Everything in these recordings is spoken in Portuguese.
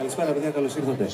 Καλησπέρα, παιδιά, καλώς ήρθατε.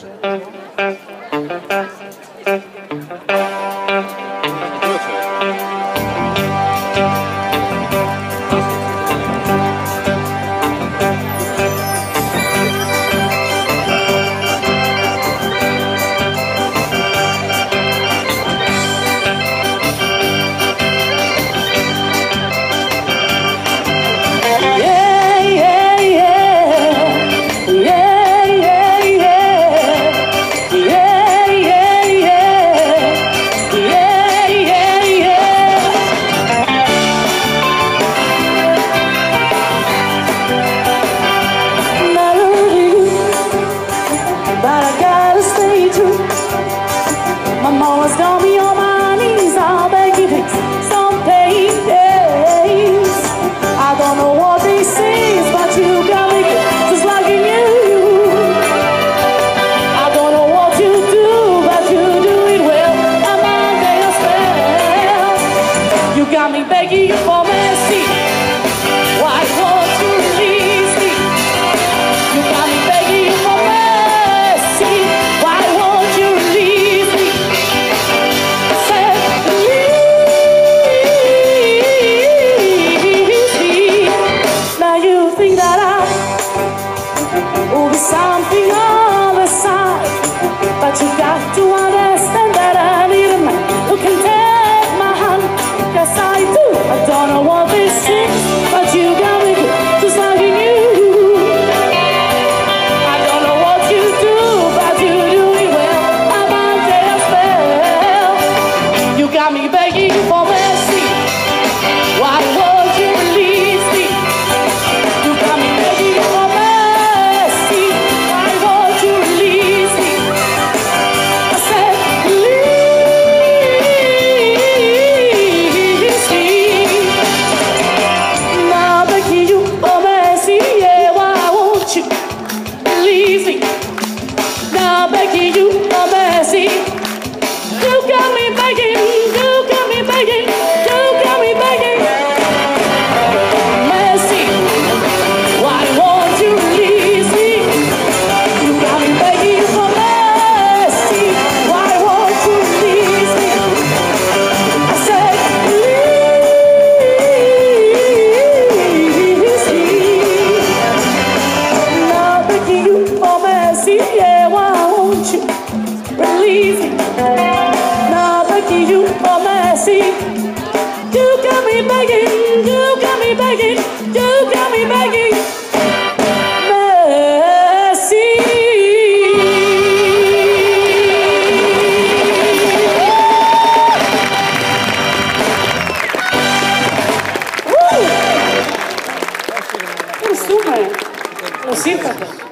begging you for mercy. pleasing. Now begging you for mercy. Nada que you oh, promesse You got me begging, you got me begging You got me begging Super! Música! É.